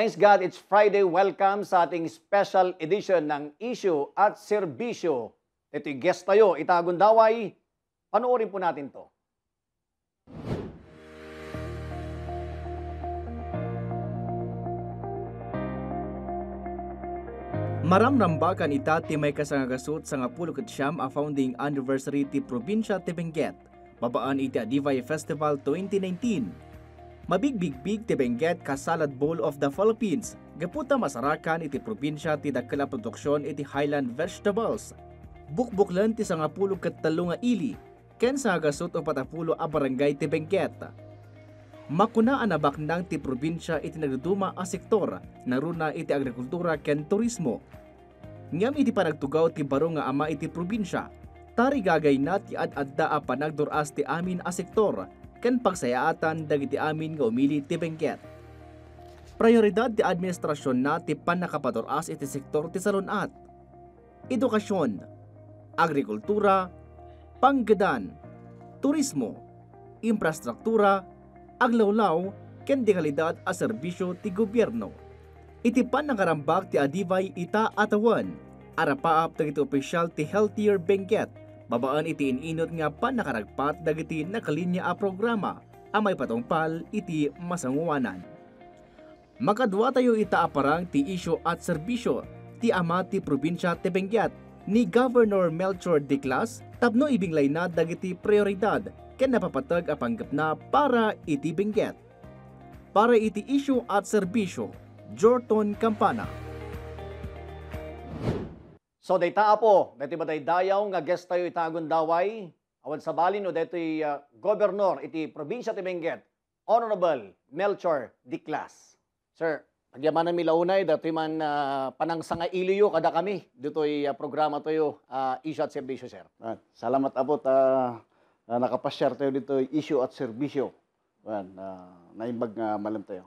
Thanks God, it's Friday. Welcome sa ating special edition ng Issue at Serbisyo. Ito'y guest tayo, Itagon Daway. Panoorin po natin to. Maramrambakan ita ti may kasangagasot sa nga pulo ket siyam a founding anniversary ti probinsya ti Benguet. Babaan iti Adivay Festival 2019. Mabigbigbig ti Benguet ka Salad Bowl of the Philippines. Gaputa masarakan iti probinsya ti dakkel a produksyon iti Highland Vegetables. Bukbuklan ti sanga pulo ket talo nga ili. Ken sa gasot o patapulo a barangay ti Benguet. Makuna anabak nang ti probinsya iti nagduduma a sektor, naruna iti agrikultura ken turismo. Ngam iti panagtugaw ti baro nga ama iti probinsya, tari gagay na ti ad-adda a panagduras ti amin a sektor, ken pagsayaatan dagiti amin nga umili ti Benguet. Prioridad ti administrasyon na ti panakapaduras iti sektor ti salunat. Edukasyon, agrikultura, panggadan, turismo, infrastruktura, aglawlaw ken di kalidad a serbisyo ti gobyerno. Iti pan nakarambak ti adivay ita atawan, arapaap dagiti opisyal ti Healthier Benguet, babaan iti ininot nga pan nakaragpat dagiti nakalinya a programa a may patungpal iti masanguanan. Makadwa tayo ita aparang ti isyo at serbisyo ti ama ti probinsya ti Benguet ni Governor Melchor Diclas tapno ibinglay na dagiti prioridad ken napapatag a panggap na para iti Benguet. Para iti isyu at serbisyo, Jorton Campana. So, dayta po, dati ba day dayaw nga guest tayo Itagon Daway. Awan sa balin o dati uh, Governor iti probinsya ti Benguet, Honorable Melchor Diclas. Sir, Pagyamanan mi launay, dati man uh, panang sanga iliyo kada kami. Dito'y uh, programa tayo, uh, issue at serbisyo, sir. Ah, Salamat abot uh, uh, nakapasyar tayo dito issue at serbisyo. Wan, uh, naimbag nga malam tayo.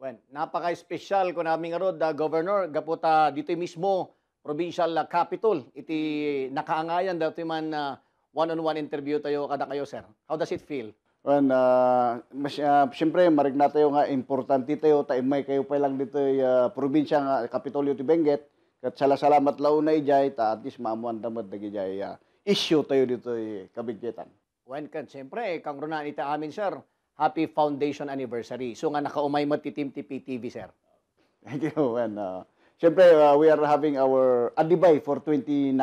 Well, napaka-special ko namin nga rod, uh, Governor, gaputa dito mismo, provincial uh, capital, iti nakaangayan dati man uh, one-on-one interview tayo kada kayo, sir. How does it feel? Wan, uh, mas, uh, siyempre, marig na tayo nga, importante tayo, taimay kayo pa lang dito uh, probinsya nga, Kapitolyo ti Benguet. Kat sala salamat launay jay, ta at least maamuan damad dagi jay, uh, issue tayo dito uh, kabigyetan. When kan, siyempre, kang runan ita amin, sir, happy foundation anniversary. So nga nakaumay matitim ti PTV, sir. Thank you. And, uh, Siyempre, uh, we are having our Adibay for 2019.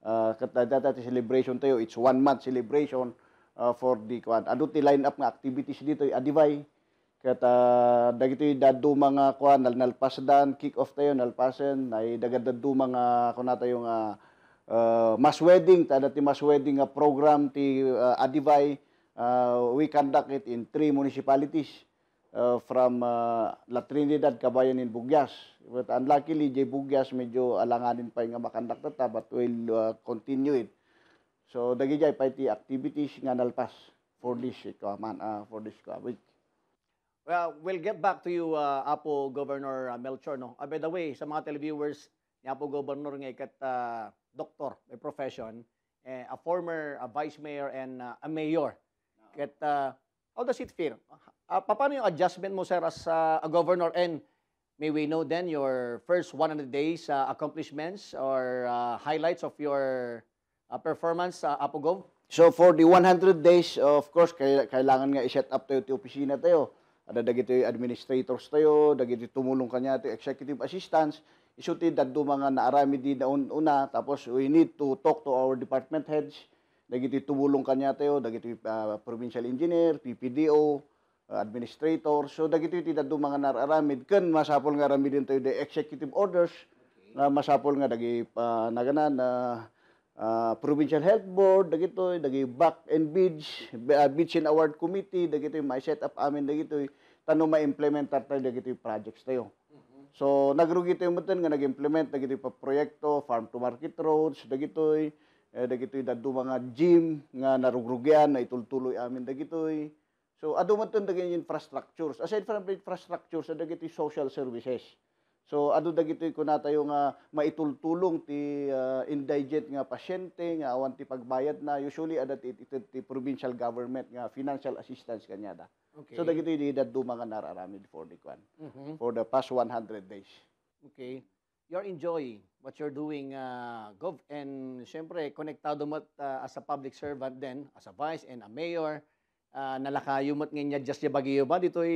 Uh, katadata ti celebration tayo. It's one month celebration uh, for the kwan. Ano ti line up nga activities dito, Adibay. Kat uh, dagito dadu mga kwan, nal nalpasdan, kick off tayo, nalpasen, ay dagadadu mga kung tayo nga uh, mass wedding, tada ti mass wedding nga program ti uh, Adibay. Uh, we conduct it in three municipalities uh, from uh, La Trinidad, Cabayan, and Bugyas. But unluckily, J. Bugyas medyo alanganin pa nga makandak ta, but we'll uh, continue it. So, dagi jay pa iti activities nga nalpas for this uh, man, uh, for this uh, week. Well, we'll get back to you, uh, Apo Governor uh, Melchor. No? Uh, by the way, sa mga televiewers ni Apo Governor nga ikat uh, doktor, may profession, eh, a former uh, vice mayor and uh, a mayor. Kat, uh, how does it feel? Uh, paano yung adjustment mo, sir, as uh, a governor? And may we know then your first 100 days uh, accomplishments or uh, highlights of your uh, performance, uh, Apo Gov? So, for the 100 days, of course, kailangan nga i-set up tayo ti opisina tayo. Ada dagito administrators tayo, dagito tumulong kanya ti executive assistants. Isuti dadto mga naarami di na un- una, tapos we need to talk to our department heads. Dagito tumulong kanya tayo, dagito uh, provincial engineer, PPDO, administrator. So dagito ti dadto mga nararamid. Ken masapol nga ramidin tayo the executive orders. Na masapol nga dagi uh, naganan na uh, provincial health board dagito dagi back and beach uh, beach and award committee dagito may set up amin dagito tano ma-implement tayo dagito projects tayo. So nagrugi tayo mo nga nag-implement dagito pa proyekto farm to market roads dagito eh, dagito dadto mga gym nga narugrugian na itultuloy amin dagito so ado man dagito infrastructures aside from the infrastructures dagito social services So ado dagitoy ko na tayo nga maitultulong ti uh, indigent nga pasyente nga awan ti pagbayad na usually adat ti, ti, ti provincial government nga financial assistance kanya da. Okay. So dagitoy di daddo mga nararamid for the kwan Mhm. for the past 100 days. Okay. You're enjoying what you're doing, uh, Gov. And syempre, konektado mo uh, as a public servant then, as a vice and a mayor, uh, nalakayo mo't nga just yung bagiyo ba? Dito'y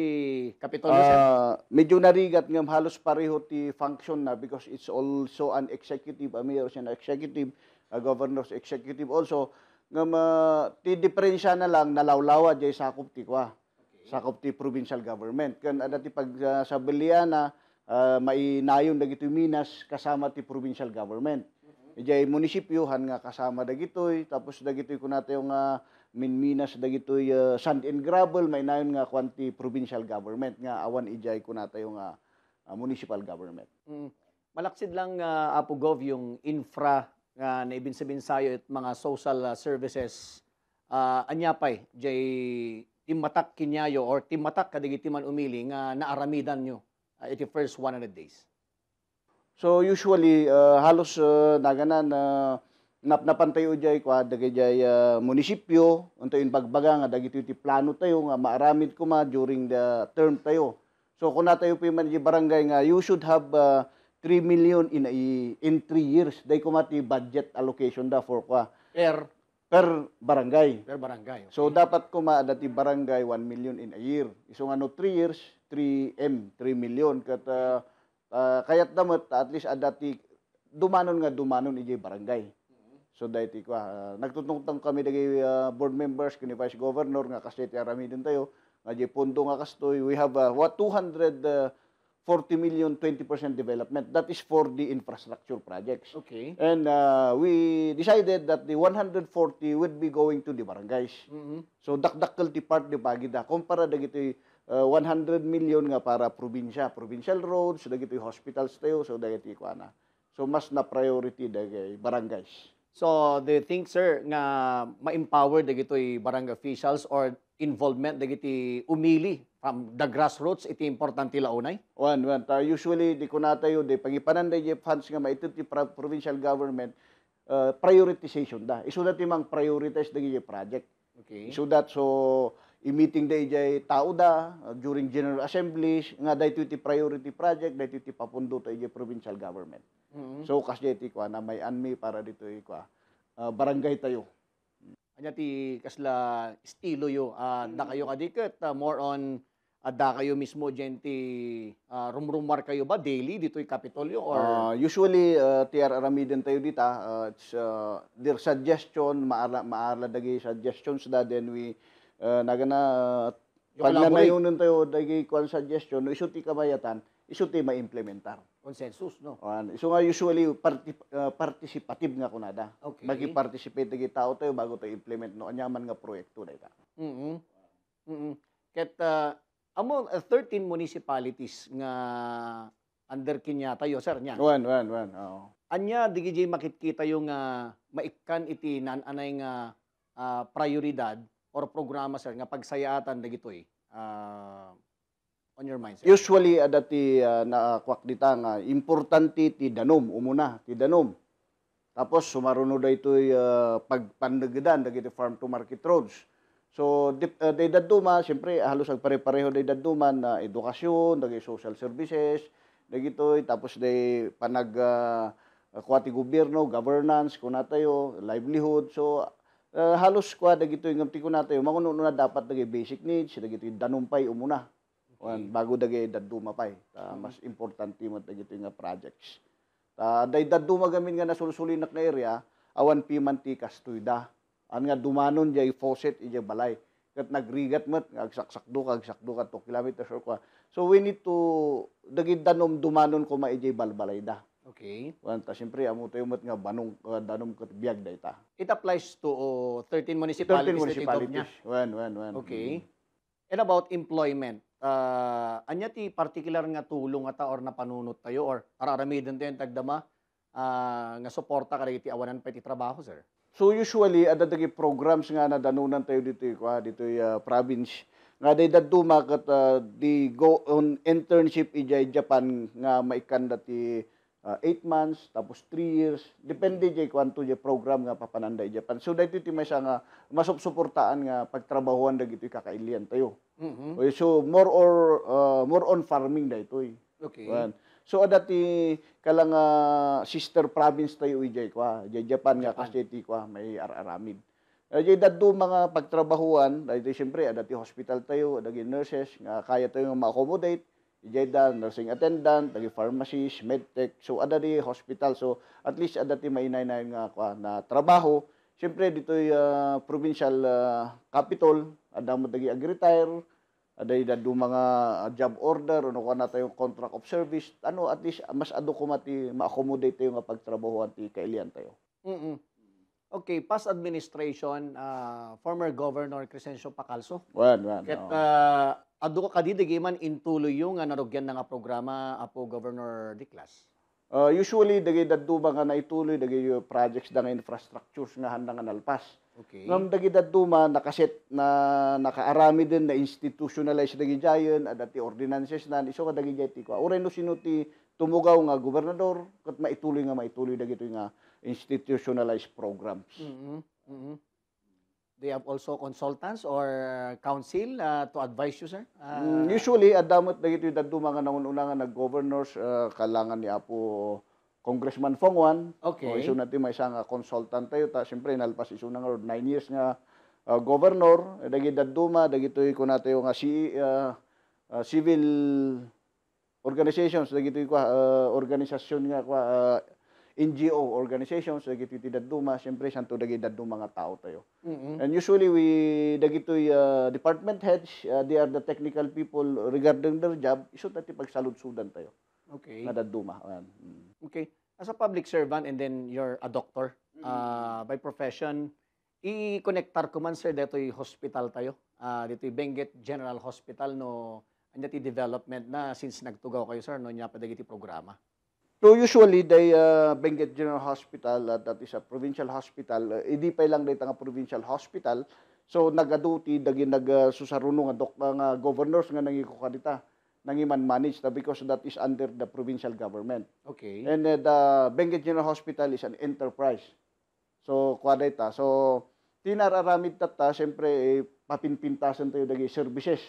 Kapitolyo. Ah, medyo narigat ngam halos pareho ti function na because it's also an executive, a mayor siya na executive, a governor's executive also. Ngam ah, ti diferensya na lang nalawlawa jay sakop ti kwa. Sakop ti provincial government. Kan ada ti pag ah, sa Beliana, ah, mainayon dagitoy Minas kasama ti provincial government. Ijay munisipyohan nga kasama dagitoy tapos dagitoy kun nato yung uh, minminas dagitoy uh, sand and gravel may nayon nga kwanti provincial government nga awan ijay kun nato yung uh, uh, municipal government. Mm. Malaksid lang, uh, Apo Gov, yung infra nga na ibin sabihin sayo at mga social uh, services. Uh, anyapay, jay timatak kinyayo or timatak kadigiti man umili nga naaramidan nyo uh, iti first 100 days. So usually uh, halos uh, naganan na nap napantay ujay kwa dagay jay uh, munisipyo unta yung bagbaga nga dagiti ti plano tayo nga maaramid ko ma during the term tayo. So kung na tayo pa man barangay nga you should have uh, 3 million in in 3 years. Day ko mati budget allocation da for kwa Per, per barangay. per barangay. So dapat ko dati barangay 1 million in a year. So ano 3 years 3 M 3 million kat uh, uh, kayat damat at least adati dumanon nga dumanon ijay barangay. So dahiti ko uh, nagtutungtang kami dagay uh, board members kini vice governor nga kasi ti arami din tayo nga jay pondo nga kastoy we have uh, what 240 million 20% development that is for the infrastructure projects. Okay. And uh, we decided that the 140 would be going to the barangays. Mhm. So dakdakkel ti part di bagida kumpara dagiti uh, 100 million nga para probinsya, provincial roads, dagiti hospitals tayo, so dagiti kuana. So mas na priority dagay barangays. So, do you think, sir, nga ma-empower dagitoy barangay officials or involvement dagiti umili from the grassroots iti importante launay? One, one. Ta, usually di ko natayo di pagipanan dagiti funds nga maitut ti provincial government uh, prioritization da. Isu ti mang prioritize dagiti project. Okay. So that so i-meeting day jay tao da uh, during general assemblies nga daytoy ti priority project daytoy ti papundo ta ijay provincial government. Mhm. So kas jay ti kwa na may anmi para dito kwa uh, barangay tayo. Anya ti kasla estilo yo ah, da kayo kadiket ah, more on ah, da kayo mismo dyan ti ah, rumrumar kayo ba daily dito'y Kapitolyo or Uh, usually uh, TR Aramiden tayo dita uh, it's uh, their suggestion maara maara dagay suggestions da then we uh, nagana uh, You pag collaborate. nanayunan tayo dagay kwan suggestion no isu ti kabayatan isu ti ma-implementar. consensus no? Ayan. So nga usually parti, uh, participative nga kunada. Okay. Magi-participate dagi tao tayo bago tayo implement no anyaman nga proyekto dayta. Mhm. Mhm. Ket ah, among ah, 13 municipalities nga under kinya tayo sir nya. Wan wan wan. Oo. Anya digiji makitkita yung nga maikkan iti nananay nga ah, prioridad or programa sir nga pagsayaatan dagitoy. ah on your mind sir. Usually adati uh, naakwak dita nga importante ti danom umuna ti danom. Tapos sumaruno da ito'y uh, pagpandagidan dagiti farm to market roads. So dip, uh, day daduma siyempre halos ag pare-pareho day daduman na edukasyon, dagiti social services, dagitoy tapos day panag uh, kuwati gobyerno, governance kuna tayo, livelihood. So uh, halos kwa dagitoy ngamti kuna tayo makuno na dapat dagiti basic needs, dagiti danumpay umuna. Wan, bago dagay daduma pay. Ta, mas importante mo dagito nga projects. Ta day daduma gamin nga nasulsulinak na area, awan pi mantikas tuyda. An nga dumanon jay faucet ijay balay. Kat nagrigat mat agsaksak kag sakdo ka 2 kilometers or kwa. So we need to dagit danom dumanon ko ma ijay balbalay da. Okay. Wan ta syempre amo tayo mat nga banong uh, danom kat biag dayta. It applies to oh, 13 13 municipalities. na municipalities. tigop niya. Wan wan wan. Okay. And about employment, uh, anya ti particular nga tulong ata or napanunot tayo or araramidon tayo tagdama ah, nga suporta kada iti awanan pa iti trabaho, sir? So usually ada dagi programs nga nadanunan tayo dito kwa dito uh, province nga day daduma kat uh, di go on internship ijay Japan nga maikanda ti 8 months tapos 3 years depende jay kwanto jay program nga papananda Japan so dayto ti may nga masupsuportaan nga pagtrabahuan dagiti kakailian tayo Mhm. Okay, so more or uh, more on farming dayto eh. Okay. Wan. So adati kalang ah, sister province tayo ijay kwa, jay Japan nga kasi ti kwa may araramid. Jay dadto mga pagtrabahuan, dahil siyempre adati hospital tayo, adagi nurses nga kaya tayo nga ma-accommodate. Ijay da nursing attendant, adagi pharmacist, medtech. So adati hospital. So at least adati mainay na nga kwa na trabaho. Siyempre dito uh, provincial ah, capital, adamo dagi ag-retire, aday dadu mga uh, job order ano ka na tayong contract of service ano at least mas ado ko mati ma-accommodate tayo nga pagtrabahuan ti kailian tayo Mhm. Okay, past administration, ah, former Governor Crescencio Pacalso. wan wan Ket uh, adu ka kadidige man intuloy yung nga narugyan na nga programa apo Governor Diklas. Uh, usually dagay daddu ba nga naituloy dagay yung projects da nga infrastructures nga handa nga nalpas Okay. ngam dagay daddu ma nakaset na nakaarami din na institutionalize dagay jayon adati ordinances na iso ka dagay jay ko uray no sino ti tumugaw nga gobernador kat maituloy nga maituloy dagay ito nga institutionalized programs Mhm. Mhm. They have also consultants or council uh, to advise you, sir? Mm, usually, adamot na ito dadto mga nangununa nga nag-governors, uh, kalangan ni Apo Congressman Fongwan. Okay. O, iso natin may isang uh, consultant tayo. Ta, siyempre, nalpas iso na nga, 9 years nga uh, governor. Dagi daduma, dagi ito ko na tayo nga si, uh, uh, civil organizations, dagi ito uh, organisasyon nga kwa, uh, NGO organizations, dagi ito daduma. Siyempre, santo dagi daduma mga tao tayo. mhm. And usually we dagitoy uh, department heads, uh, they are the technical people regarding their job. Iso tati pagsalud-sudan tayo. Okay. Nga daduma. Ayan. Mm. Okay. As a public servant and then you're a doctor uh, by profession, i-connectar ko man sir dito'y hospital tayo. Uh, dito'y Benguet General Hospital no andati development na since nagtugaw kayo sir no nya pa dagiti programa. So usually they uh, Benguet General Hospital uh, that is a provincial hospital. Uh, idi pa lang dito nga provincial hospital. So nagaduti dagi nag uh, nga dok nga governors nga nangiko kadita nangiman manage na because that is under the provincial government. Okay. And uh, the Benguet General Hospital is an enterprise. So, kuha ta. So, tinararamid tata, siyempre, eh, papinpintasan tayo dagi services.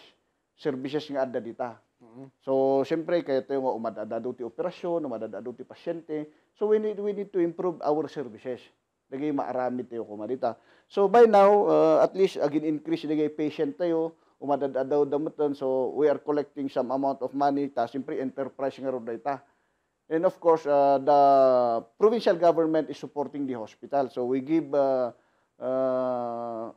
Services nga adda dita. Mhm. So, siyempre, kaya tayo nga umadadado ti operasyon, umadadado ti pasyente. So, we need, we need to improve our services. Dagay maaramid tayo kumadita. So, by now, uh, at least, again, increase dagay patient tayo, umadadadaw damutan. So, we are collecting some amount of money. Ta, siyempre, enterprise nga ron dita. And of course, uh, the provincial government is supporting the hospital. So we give uh, uh,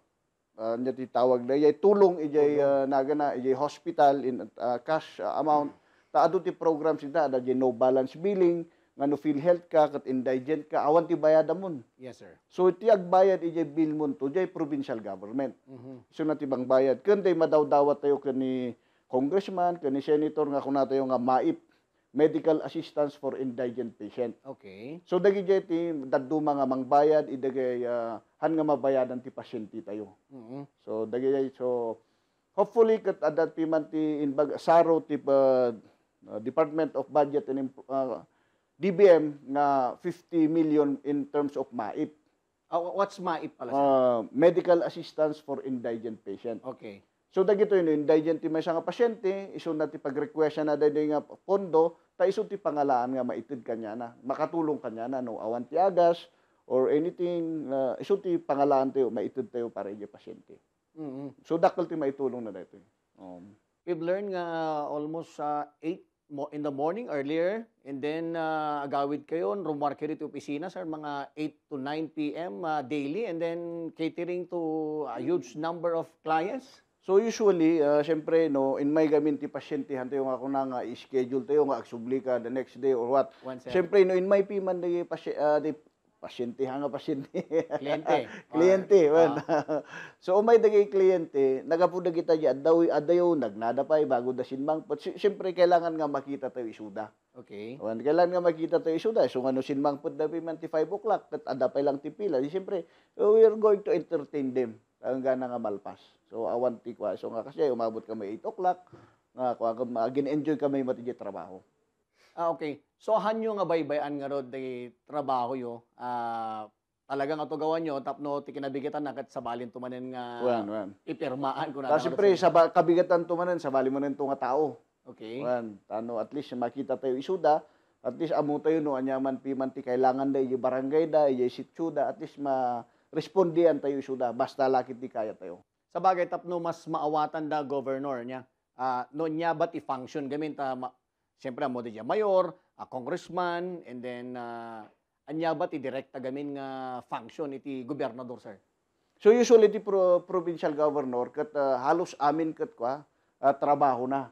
uh, ti tawag na ijay tulong ijay uh, nagana ijay hospital in uh, cash uh, amount. Ta adu ti programs ita ada no balance billing ngano feel health ka kat indigent ka awan ti bayad mon. Yes sir. So ti agbayad ijay bill mon to ijay provincial government. Mhm. So na ti bang bayad. Kunday madawdawat tayo kani congressman, kani senator nga kuna tayo nga maip medical assistance for indigent patient. Okay. So dagi jeti daddu mga mangbayad idagay uh, han nga mabayadan ti pasyente tayo. Mhm. So dagi jay so hopefully kat adat pi man ti inbag saro ti uh, uh, Department of Budget and uh, DBM nga 50 million in terms of MAIP, wha- what's MAIP pala sir? uh, medical assistance for indigent patient. Okay. So dagito yun, indigent ti may nga pasyente, iso na ti pag-request na dahil nga pondo, ta iso ti pangalaan nga maitid kanya na, makatulong kanya na, no, awan ti agas, or anything, uh, iso ti pangalaan tayo, maitid tayo para iya pasyente. Mhm. So dakal ti maitulong na dito. Um, We've learned nga almost uh, 8 mo in the morning earlier and then uh, agawid kayo rumar kayo dito opisina sir mga 8 to 9 p.m. uh, daily and then catering to a huge number of clients. so usually, uh, syempre, no, in may gamin ti pasyente, tayo nga kung na nga i-schedule tayo nga aksubli ka the next day or what. Syempre, no, in may piman di pasyente, uh, di pasyente ha nga pasyente. Kliyente. kliyente. Or- well. so umay dagay kliyente, nagapuda kita di adaw adayo nagnadapay bago da sinmang. But sy- syempre kailangan nga makita tayo isuda. okay. Wan kailangan nga makita tayo isuda. So ano sinmang pud dapi man ti 5 o'clock tat adapay lang ti pila. Di syempre we are going to entertain them. ang gana nga malpas. So awan ti kwa so nga kasi umabot kami 8 o'clock nga kwa gin-enjoy kami matigi trabaho. Ah, okay. So, hanyo nga baybayan nga rod di trabaho yo. Ah, talagang ato gawan nyo, tapno ti kinabigitan na kat sabalin tumanen nga Wan, wan. ipirmaan ko na. Kasi pre sa ba- kabigatan to manan sa bali mo nito nga tao. Okay. Wan, ano at least makita tayo isuda, at least amo tayo no anyaman pi man ti kailangan da yung barangay da, yung sitsuda, at least ma respondian tayo isuda basta lakit di kaya tayo. Sa bagay, tapno mas maawatan da governor niya. Ah, no niya ba't i-function gamin ta ma- Siyempre, mo di mayor, a congressman, and then uh, anya ba't i-direkta gamin nga function iti gobernador, sir? So usually ti pro, provincial governor kat ah, halos amin kat kwa ah, trabaho na.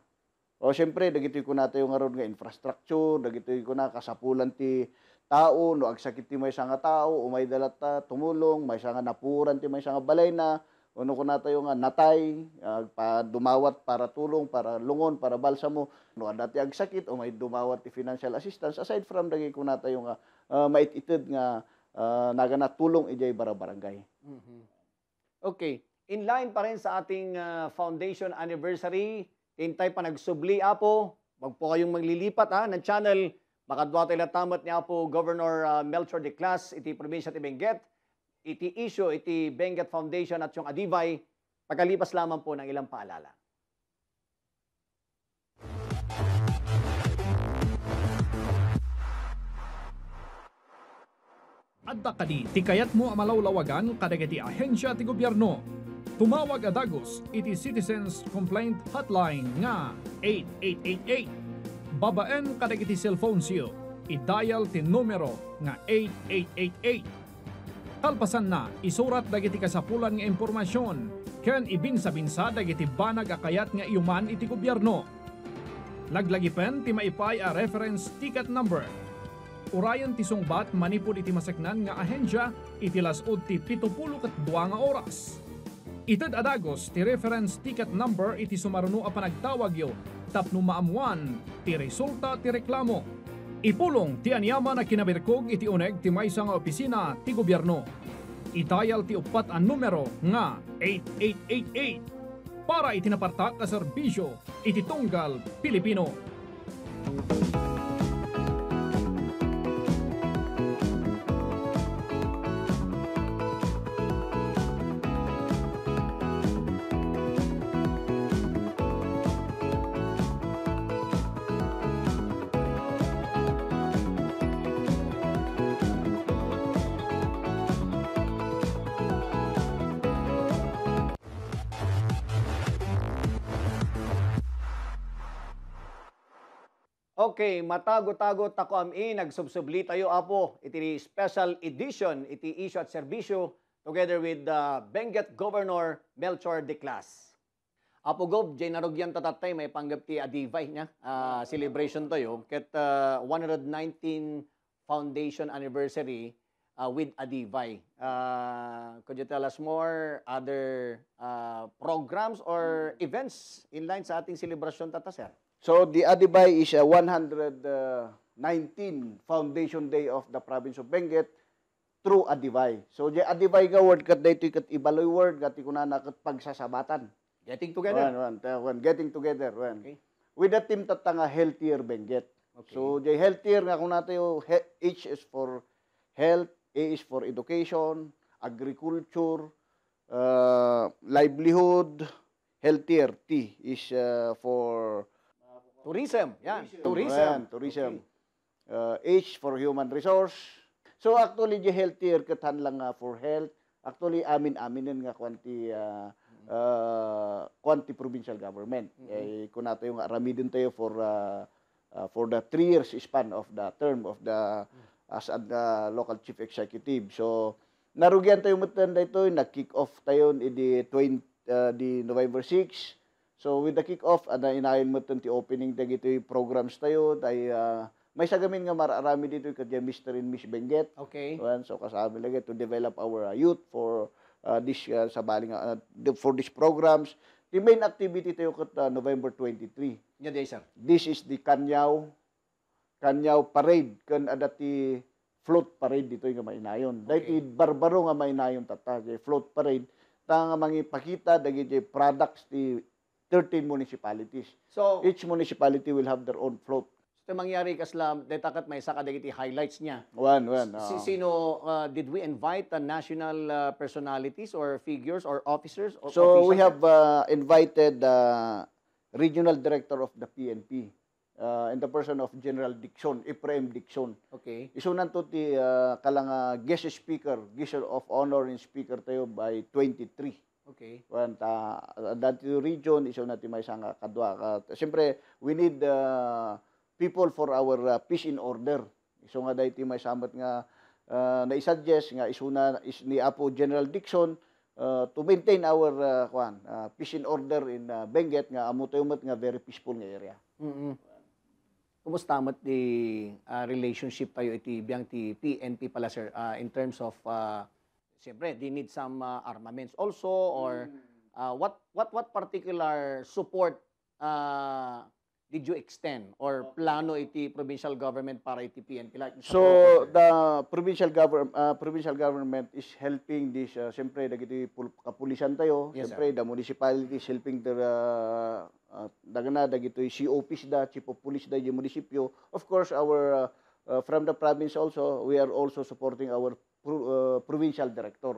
O siyempre dagitoy ko nato yung aron nga infrastructure, dagitoy ko na kasapulan ti tao, no agsakit ti may nga tao, umay dalat ta tumulong, may nga napuran ti may nga balay na, uno ko yung nga natay, ah, pa dumawat para tulong, para lungon, para balsamo, no dati agsakit, umay dumawat ti financial assistance aside from dagi ko nato yung uh, maitited nga ah, naga na tulong ijay bara-barangay. Mhm. Okay. In line pa rin sa ating uh, foundation anniversary, hintay pa nagsubli apo, wag po kayong maglilipat ha, ng channel. Makadwa tayo tamat ni Apo Governor uh, Melchor de Clas, iti probinsya ti Benguet, iti issue, iti Benguet Foundation at yung Adivay, pagkalipas lamang po ng ilang paalala. Adda kadi tikayat mo ang malawlawagan kadagiti ahensya ti gobyerno. Tumawag adagos iti Citizens Complaint Hotline nga 8888. Babaen kadagiti cellphone siyo. I-dial ti numero nga 8888. Kalpasan na isurat dagiti kasapulan nga impormasyon ken ibinsa-binsa dagiti banag akayat nga iuman iti gobyerno. Laglagi pen ti maipay a reference ticket number Urayan ti sungbat manipod iti masaknan nga ahensya iti lasod ti 72 nga oras. Ited adagos ti reference ticket number iti sumaruno a panagtawag yo tapno maamuan ti resulta ti reklamo. Ipulong ti anyama na kinabirkog iti uneg ti maysa nga opisina ti gobyerno. Itayal ti upat ang numero nga 8888 para itinapartak ka serbisyo iti tunggal Pilipino. Okay, matago-tago tako ami nagsubsubli tayo apo iti special edition iti issue at serbisyo together with the Benguet Governor Melchor de Clas. Apo Gob, jay narugyan tatatay may panggap ti Adivay niya. ah, celebration tayo ket ah, 119 foundation anniversary ah, with Adivay. Ah, could you tell us more other ah, programs or events in line sa ating celebration tata sir? So the Adibay is a 119 Foundation Day of the province of Benguet through Adibay. So the Adibay nga word kat daytoy kat ibaloy word kat kunana kat pagsasabatan. Getting One, together. one, ta- one, getting together. One. Okay. With the team tatanga healthier Benguet. Okay. So the healthier nga kung nato he- H is for health, A is for education, agriculture, uh, livelihood, healthier. T is uh, for Tourism. Yan. Ayan, Tourism. tourism. Uh, H for human resource. So actually, the healthier katan lang nga for health. Actually, amin-aminin nga kwanti uh, uh, kwanti provincial government. Eh, kung nato yung aramidin tayo for uh, uh, for the three years span of the term of the as a the local chief executive. So, narugyan tayo matanda ito, nag-kick off tayo di 20, uh, di November 6. So with the kick-off, ada inayon mo ti opening tag ito programs tayo, tay ah, may sagamin nga mararami dito kadya Mr. and Miss Benguet. Okay. Well, so kasama lagi to develop our uh, youth for uh, this uh, sa baling uh, for these programs. The main activity tayo kat uh, November 23. Yan day, sir. This is the Kanyaw Kanyaw Parade kan adati float parade dito yung mainayon. Dahil Okay. barbaro nga mainayon tata, kay float parade ta nga mangipakita dagiti products ti 13 municipalities. So, Each municipality will have their own float. ito mangyari kasla, detakat may saka dagiti highlights niya. One, one. Si, ah. sino, uh, did we invite the national uh, personalities or figures or officers? Or So we officials? have uh, invited the regional director of the PNP uh, in the person of General Dixon, Ephraim Dixon. Okay. Isunan to ti uh, kalang uh, guest speaker, guest of honor and speaker tayo by 23. Okay. Wan ta dati region iso natin may sanga kadwa ka. Siyempre we need uh, people for our uh, peace in order. Iso nga dahil may samat nga uh, na-suggest nga isuna is ni Apo General Dixon uh, to maintain our uh, kwan, uh, peace in order in uh, Benguet nga amo tayo nga very peaceful nga area. mm Kumusta mat di ah, relationship tayo iti biyang ti PNP pala sir ah, in terms of uh, siyempre they need some ah, armaments also or ah, what what what particular support ah, did you extend or plano iti provincial government para iti PNP like So the provincial government uh, provincial government is helping this uh, siyempre dagiti pul- kapulisan tayo. Yes, siyempre the municipality is helping the uh, uh, dagana dagiti COPs da chief of police da yung munisipyo. Of course our uh, uh, from the province also we are also supporting our pro- uh, provincial director.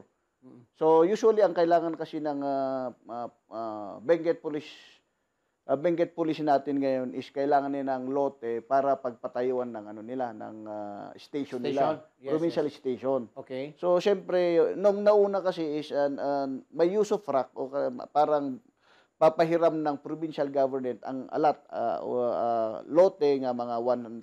So usually ang kailangan kasi ng uh, uh, uh, Benguet police uh, Benguet police natin ngayon is kailangan nila ng lote para pagpatayuan ng ano nila ng uh, station, nila. Station? Yes, provincial station. Okay. So syempre nung nauna kasi is an, an- may use of rock o parang papahiram ng provincial government ang alat uh, uh, lote nga mga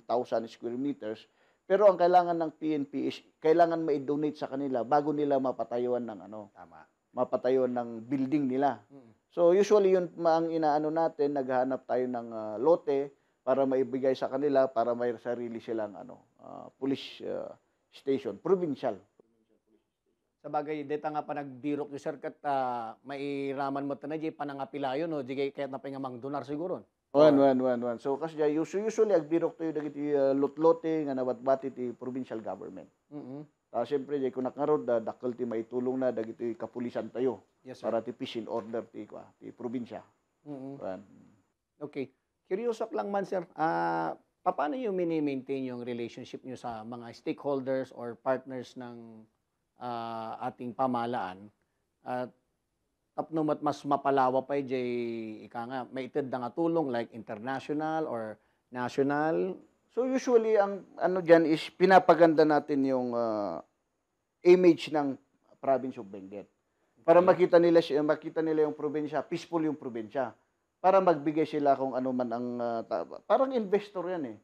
1,000 square meters pero ang kailangan ng PNP is kailangan ma-donate sa kanila bago nila mapatayuan ng ano tama mapatayuan ng building nila Mm. So usually yun ang inaano natin, naghahanap tayo ng ah, lote para maibigay sa kanila para may sarili silang ano, ah, police ah, station, provincial. sa bagay deta nga pa nagbirok ni sir kat ah, mairaman mo tanay panangapilayo no di kay kahit na pingamang donar siguro One, one, one, one. So kasi ja, usually, usually agbirok tayo dagiti uh, lot-lote nga nawat-bati ti provincial government. mm Ta siyempre jay kunak nga rod da dakkel ti maitulong na dagiti kapulisan tayo yes sir para ti peace in order ti kwa, ti probinsya. Mm-mm. One. Okay. Curious lang man, sir. Ah, paano yung mini-maintain yung relationship nyo sa mga stakeholders or partners ng ah, ating pamalaan? At tapno mat mas mapalawa pa jay ika nga may ited na nga tulong like international or national So usually ang ano diyan is pinapaganda natin yung ah, image ng province of Benguet. Para Okay. makita nila siya, makita nila yung probinsya, peaceful yung probinsya. Para magbigay sila kung ano man ang ah, ta- parang investor 'yan eh.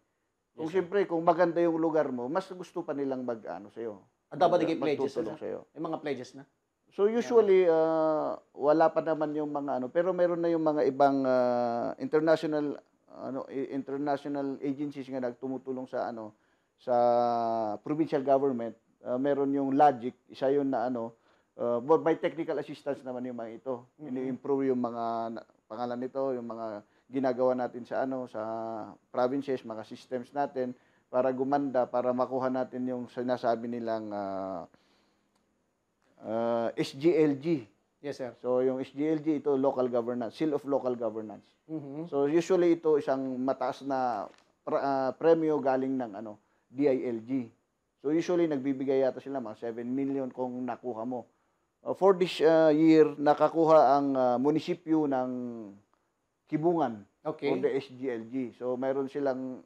Kung Yes, siyempre kung maganda yung lugar mo, mas gusto pa nilang mag ano sa iyo. At dapat digay pledges magtutulong sir? sa'yo. may mga pledges na So usually ah, wala pa naman yung mga ano, pero meron na yung mga ibang ah, international ano international agencies nga nagtumutulong sa ano sa provincial government. Ah, meron yung Logic, isa yun na ano but by technical assistance naman yung mga ito. Mhm. Ini-improve yung mga pangalan nito, yung mga ginagawa natin sa ano sa provinces, mga systems natin para gumanda, para makuha natin yung sinasabi nilang ah, ah, SGLG. yes sir So yung SGLG ito local governance, seal of local governance. Mhm. So usually ito isang mataas na pra- ah, premyo galing ng ano DILG. So usually nagbibigay yata sila mga 7 million kung nakuha mo. Uh, for this ah, year nakakuha ang ah, munisipyo ng Kibungan okay for the SGLG. So mayroon silang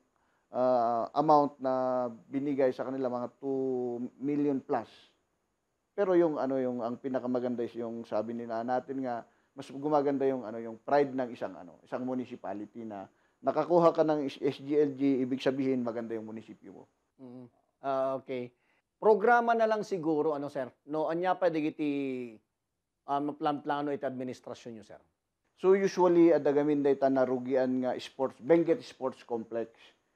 ah, amount na binigay sa kanila mga 2 million plus. Pero yung ano yung ang pinakamaganda is yung sabi nila natin nga mas gumaganda yung ano yung pride ng isang ano isang municipality na nakakuha ka ng SGLG ibig sabihin maganda yung munisipyo mo. Mhm. Ah, okay. Programa na lang siguro, ano, sir? No, anya pa digiti um, plan-plano iti administrasyon nyo, sir. So usually adagamin day ta narugian nga sports Benguet Sports Complex.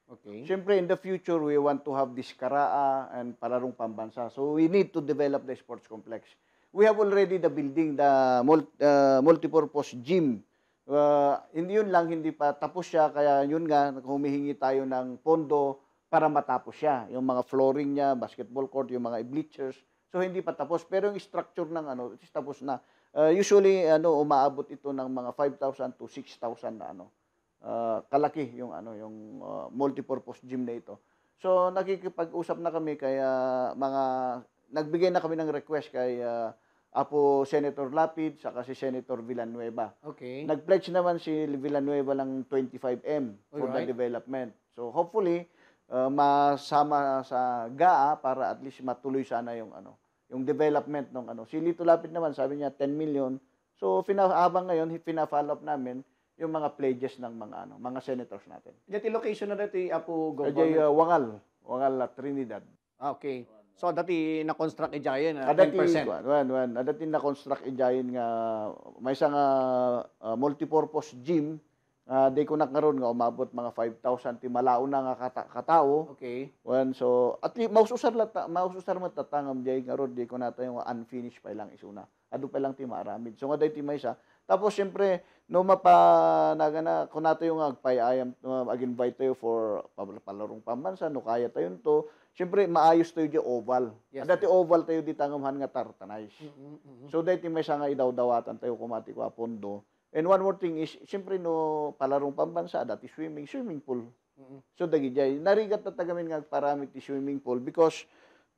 Okay. Siyempre, in the future, we want to have this Karaa and Palarong Pambansa. So, we need to develop the sports complex. We have already the building, the mul- uh, multipurpose gym. Uh, hindi yun lang, hindi pa tapos siya. Kaya yun nga, humihingi tayo ng pondo para matapos siya. Yung mga flooring niya, basketball court, yung mga bleachers. So, hindi pa tapos. Pero yung structure ng ano, tapos na. Uh, usually ano umaabot ito ng mga 5,000 to 6,000 na ano. Uh, kalaki yung ano yung uh, multipurpose gym na ito. So nakikipag-usap na kami kaya mga nagbigay na kami ng request kay uh, Apo Senator Lapid saka si Senator Villanueva. Okay. Nag-pledge naman si Villanueva ng 25M for the Alright. development. So hopefully uh, masama sa GAA para at least matuloy sana yung ano, yung development ng ano. Si Lito Lapid naman sabi niya 10 million. So habang ngayon fina-follow up namin yung mga pledges ng mga ano, mga senators natin. Dati location na dito Apo Kaya Governor. uh, Wangal, Wangal at Trinidad. Ah, okay. So dati na-construct ni Giant uh, Adati 10%. wan wan wan adati na construct ijayin nga may isang uh, uh, multipurpose gym uh, di ko nakaroon nga umabot mga 5,000 ti malao na nga kata, katao Okay. wan so at least maususar lata maususar mat tatangam jay nga rod di ko nata yung unfinished pa lang isuna adu pa lang ti maaramid so nga day ti may isa tapos syempre no mapa nagana kun nato yung agpayayam uh, ag-invite tayo for pal- palarong pambansa no kaya tayo to syempre maayos tayo di oval. Yes, dati oval tayo di tangamhan nga tartanais. Mm-mm. so dati may nga idaw-dawatan tayo kumati ko pondo and one more thing is syempre no palarong pambansa dati swimming swimming pool. Mm-mm. so dagi jay narigat na tagamin nga parami ti swimming pool because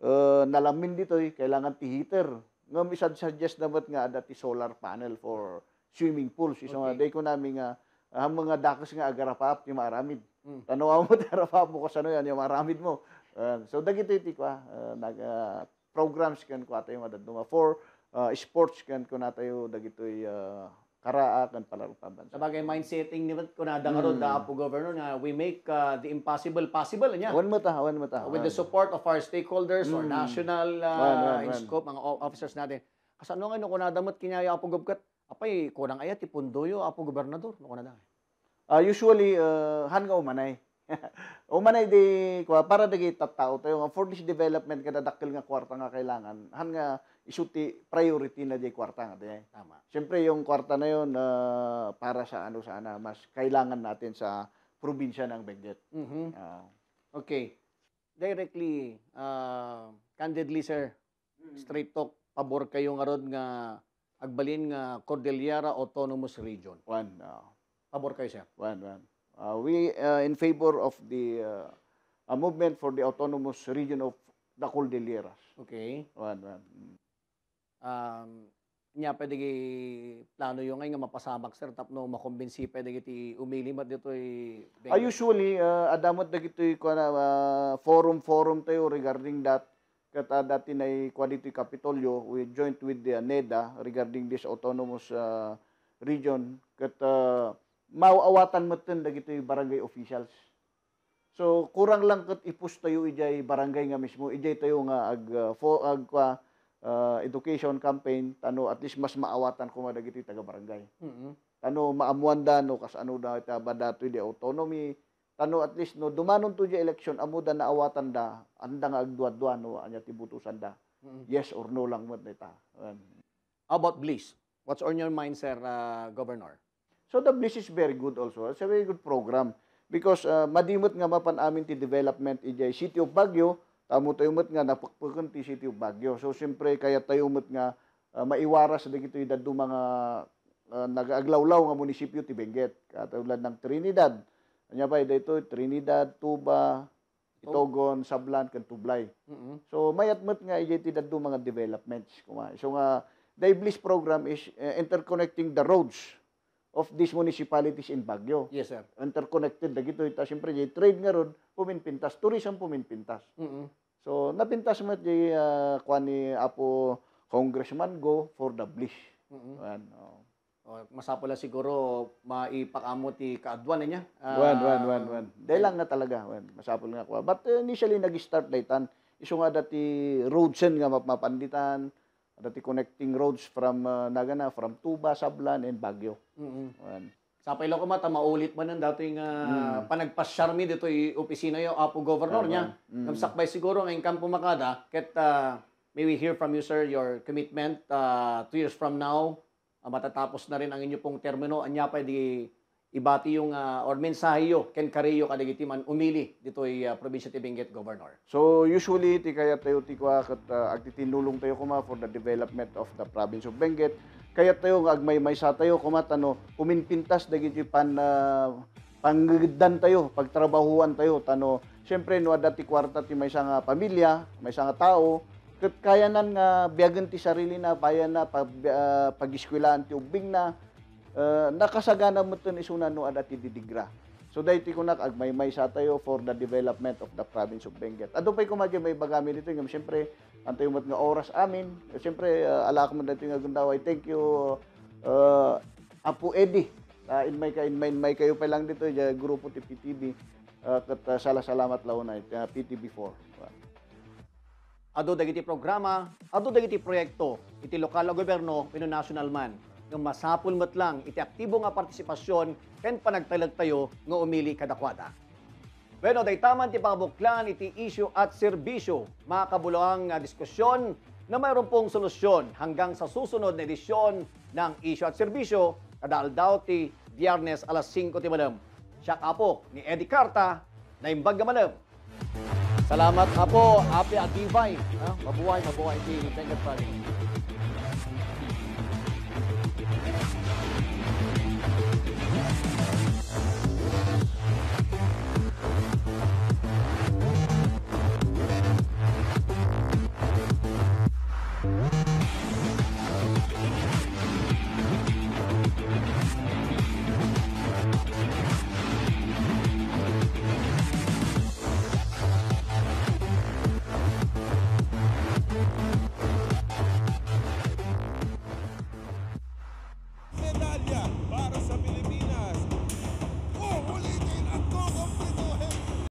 uh, nalamin dito eh, kailangan ti heater. Nga misad suggest naman nga dati solar panel for swimming pools iso nga Okay. day ko namin nga ah, mga dakas nga agarapap ti maramid Mm. tanawa mo tarapap mo kasano yan yung maramid mo Uh, so dagito iti ko uh, nag ah, programs kan ko atayo nga daduma for uh, sports kan ko natayo dagito uh, karaa kan palaro pambansa Sa bagay mindsetting ni kunada nga ron Mm. da Apo Governor nga we make uh, the impossible possible niya. Awan mo ta, awan mo ta. With the support of our stakeholders or Mm. national uh, Wan, wan, in wan. scope, mga officers natin. Kasano nga no kunadamot kinaya Apo Gobkat, apay kunang ayat ipundoyo Apo Gobernador no kunada. Ah, usually uh, han nga umanay. umanay di kwa para dagi tattao tayo nga for this development kada dakkel nga kwarta nga kailangan han nga isuti priority na di kwarta nga di. Tama. Siyempre yung kwarta na yon ah, para sa ano sana mas kailangan natin sa probinsya ng Benguet. Mhm. Ah. Okay. Directly, uh, candidly sir, straight talk, pabor kayo nga rod nga agbalin nga Cordillera Autonomous Region. one ah, Pabor kayo sir. one one. Ah, we uh, in favor of the uh, a movement for the autonomous region of the Cordilleras. Okay. One one. Mm. um, nya pwede gi plano yung ngay nga mapasamak sir tapno makumbinsi pwede giti umili mat dito ay Ah, usually, uh, adamot na gito'y kwa na, ah, forum-forum tayo regarding that. Kata dati na kwa dito'y Kapitolyo, we joint with the NEDA regarding this autonomous ah, region. Kata mauawatan mo tin na gito'y barangay officials. So, kurang lang kat ipus tayo ijay barangay nga mismo. Ijay tayo nga ag, ah, fo, ag ah, education campaign, tano at least mas maawatan ko nga dagiti taga barangay Mhm. tano maamuanda no kas ano da ita badato di autonomy tano at least no dumanon to di election amuda na awatan da anda nga agduad-duan no anya tibutusan da Mhm. yes or no lang mat ita Ayan. How about Bliss? What's on your mind sir uh, governor? so the bliss is very good also it's a very good program because uh, madimot nga mapan amin ti development ijay city of Baguio tamo tayo mat nga napakpukan ti city of Baguio so siyempre kaya tayo mat nga uh, maiwaras na dito dadto mga uh, nag-aglawlaw nga munisipyo ti Benguet katulad ng Trinidad anya ba dito Trinidad Tuba Itogon Sablan kan Tublay Mhm. So mayat mat nga ijay ti dadto mga developments kuma. So nga the Bliss program is uh, interconnecting the roads of these municipalities in Baguio. Yes sir. Interconnected dagito ita syempre jay trade nga ron puminpintas, tourism puminpintas. Mhm. So napintas mat jay uh, kuan ni Apo Congressman go for the Bliss. Mhm. Wan. Oh. O, masapula siguro maipakamo ti kaadwan niya. Ah, Wan, wan, wan, wan. Dahil lang nga talaga, wan. Masapol nga ko. But uh, initially nag-start daytan iso nga dati roadsen nga map- mapanditan, dati connecting roads from uh, Nagana, from Tuba, Sablan, and Baguio. Mhm. Wan. Sapay lang ko mata maulit man ang dating uh, panagpasyarmi dito yung opisina yung Apo Governor Tama. niya. Mm. Namsakbay siguro ngayong kampo makada, ket uh, may we hear from you sir your commitment uh, two years from now, uh, matatapos na rin ang inyo pong termino, anya pa di ibati yung uh, or mensahe yo ken kariyo kadagiti man umili dito yung uh, probinsya ti Benguet Governor. So usually ti kaya tayo ti kwa kat uh, agtitinulong tayo kuma for the development of the province of Benguet. kaya tayo nga agmay may sa tayo kumat ano kuminpintas dagiti pan uh, panggagdan tayo pagtrabahuan tayo tano syempre no dati kwarta ti may nga pamilya may nga tao ket kaya nan nga biyagan ti sarili na bayan na pag uh, ti ubing na uh, nakasagana mo ito ni Sunan no adati didigra. So dahiti ko nak agmay-may sa tayo for the development of the province of Benguet. Ado pa'y kumadya may bagami dito nga siyempre antay mo nga oras amin. Siyempre uh, ala ko man dito nga gundaway. Thank you uh, Apo Eddie. Uh, in may in may, may kayo pa lang dito ja grupo ti PTB. Uh, kat uh, sala salamat law na uh, PTB4. Ado dagiti programa, ado dagiti proyekto, iti lokal na gobyerno, pino national man, nga masapul met lang iti aktibo nga partisipasyon ken panagtalag tayo nga umili kadakwada. Bueno, daytaman ti pangabuklan iti issue at serbisyo, mga kabuluhang nga diskusyon na mayroon pong solusyon hanggang sa susunod na edisyon ng issue at serbisyo, kadaal daw ti Biyernes alas 5 ti malam. Siya kapo ni Eddie Carta na imbag nga malam. Salamat apo, Api Atibay. Ha? Mabuhay, mabuhay ti Benguet Province.